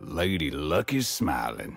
Lady Luck is smiling.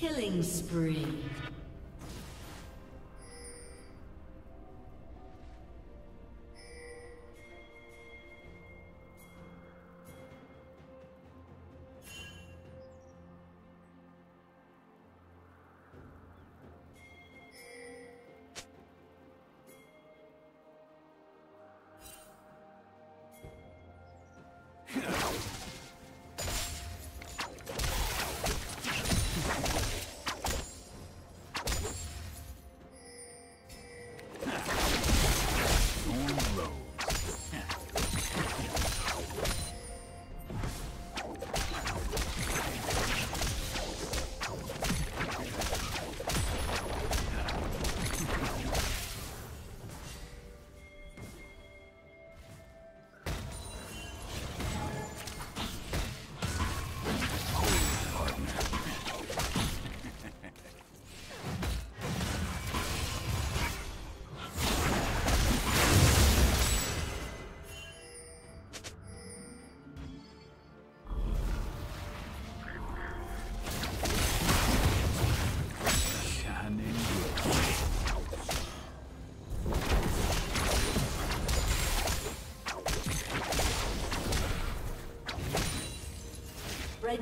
Killing spree.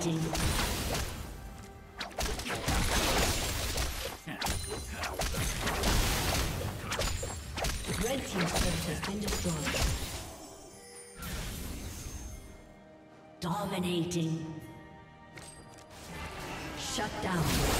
Dominating. Red team's turret has been destroyed. Dominating. Shut down.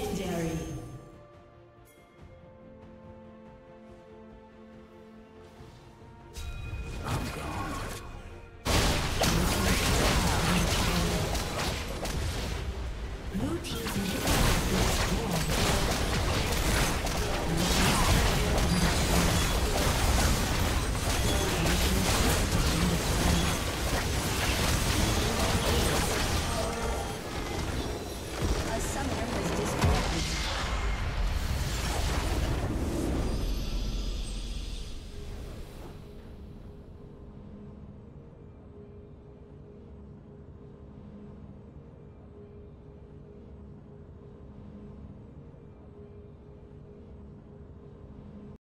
Legendary.